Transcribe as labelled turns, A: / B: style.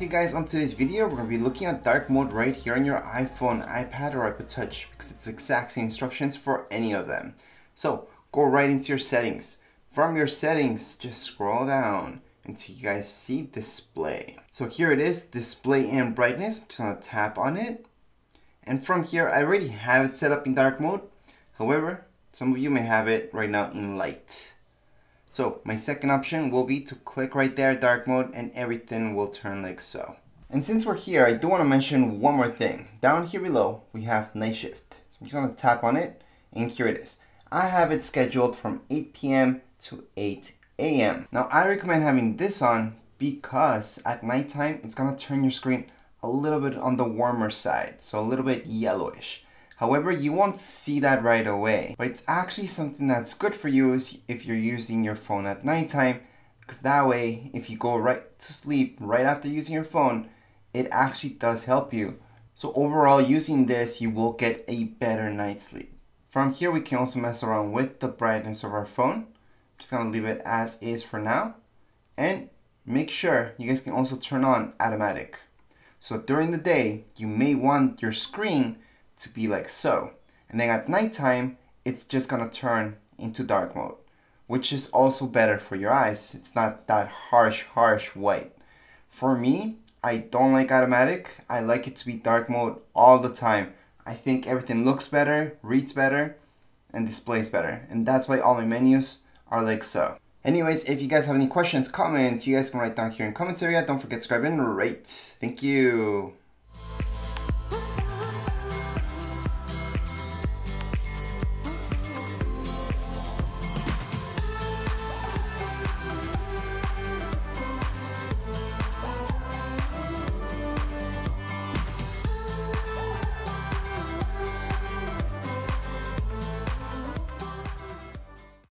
A: Hey guys, on today's video, we're going to be looking at dark mode right here on your iPhone, iPad, or iPod Touch because it's exact same instructions for any of them. So go right into your settings. From your settings, just scroll down until you guys see display. So here it is, display and brightness. Just going to tap on it. And from here, I already have it set up in dark mode. However, some of you may have it right now in light. So my second option will be to click right there, dark mode, and everything will turn like so. And since we're here, I do want to mention one more thing. Down here below, we have night shift. So I'm just going to tap on it, and here it is. I have it scheduled from 8 p.m. to 8 a.m. Now I recommend having this on because at nighttime, it's going to turn your screen a little bit on the warmer side, so a little bit yellowish. However, you won't see that right away. But it's actually something that's good for you if you're using your phone at nighttime, because that way, if you go right to sleep right after using your phone, it actually does help you. So overall, using this, you will get a better night's sleep. From here, we can also mess around with the brightness of our phone. Just gonna leave it as is for now. And make sure you guys can also turn on automatic. So during the day, you may want your screen to be like so. And then at nighttime, it's just gonna turn into dark mode, which is also better for your eyes. It's not that harsh, harsh white. For me, I don't like automatic. I like it to be dark mode all the time. I think everything looks better, reads better, and displays better. And that's why all my menus are like so. Anyways, if you guys have any questions, comments, you guys can write down here in comments area. Don't forget to subscribe and rate. Thank you.